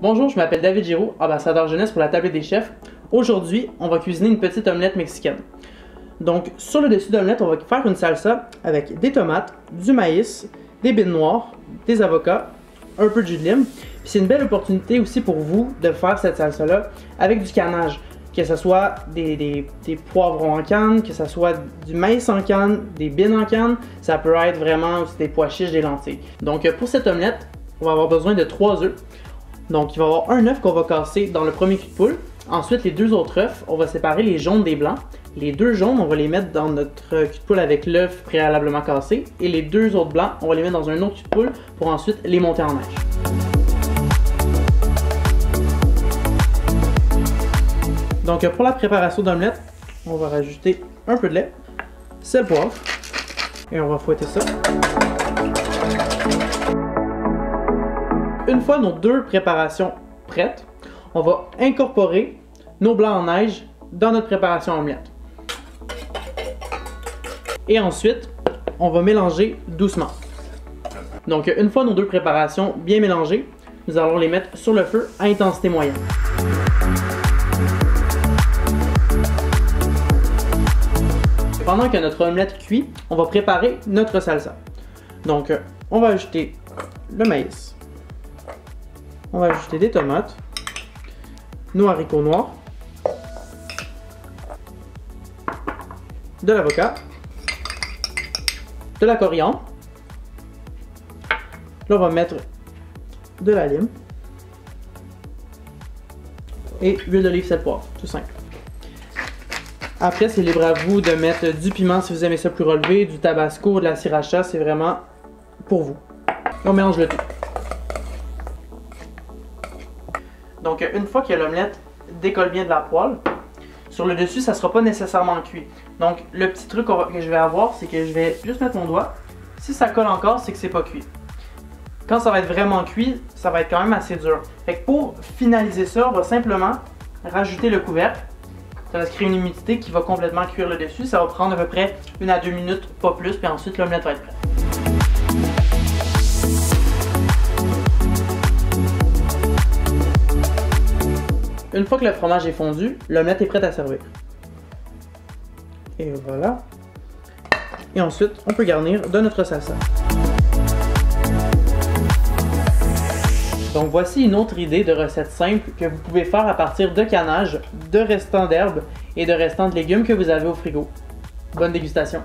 Bonjour, je m'appelle David Giraud, ambassadeur jeunesse pour la table des chefs. Aujourd'hui, on va cuisiner une petite omelette mexicaine. Donc, sur le dessus de l'omelette, on va faire une salsa avec des tomates, du maïs, des bines noires, des avocats, un peu de jus de lime. c'est une belle opportunité aussi pour vous de faire cette salsa-là avec du canage. Que ce soit des, des, poivrons en canne, que ce soit du maïs en canne, des bines en canne, ça peut être vraiment aussi des pois chiches, des lentilles. Donc, pour cette omelette, on va avoir besoin de 3 œufs. Donc, il va y avoir un œuf qu'on va casser dans le premier cul de poule. Ensuite, les deux autres œufs, on va séparer les jaunes des blancs. Les deux jaunes, on va les mettre dans notre cul de poule avec l'œuf préalablement cassé. Et les deux autres blancs, on va les mettre dans un autre cul de poule pour ensuite les monter en neige. Donc, pour la préparation d'omelette, on va rajouter un peu de lait, sel, poivre, et on va fouetter ça. Une fois nos deux préparations prêtes, on va incorporer nos blancs en neige dans notre préparation omelette. Et ensuite, on va mélanger doucement. Donc, une fois nos deux préparations bien mélangées, nous allons les mettre sur le feu à intensité moyenne. Pendant que notre omelette cuit, on va préparer notre salsa. Donc, on va ajouter le maïs, on va ajouter des tomates, nos haricots noirs, de l'avocat, de la coriandre. Là, on va mettre de la lime et huile d'olive, sel, poivre, tout simple. Après, c'est libre à vous de mettre du piment si vous aimez ça plus relevé, du tabasco, de la sriracha, c'est vraiment pour vous. On mélange le tout. Donc, une fois que l'omelette décolle bien de la poêle, sur le dessus, ça ne sera pas nécessairement cuit. Donc, le petit truc que je vais avoir, c'est que je vais juste mettre mon doigt. Si ça colle encore, c'est que c'est pas cuit. Quand ça va être vraiment cuit, ça va être quand même assez dur. Fait pour finaliser ça, on va simplement rajouter le couvercle. Ça va se créer une humidité qui va complètement cuire le dessus. Ça va prendre à peu près une à deux minutes, pas plus, puis ensuite l'omelette va être prête. Une fois que le fromage est fondu, l'omelette est prête à servir. Et voilà. Et ensuite, on peut garnir de notre salsa. Donc voici une autre idée de recette simple que vous pouvez faire à partir de canage, de restants d'herbes et de restants de légumes que vous avez au frigo. Bonne dégustation!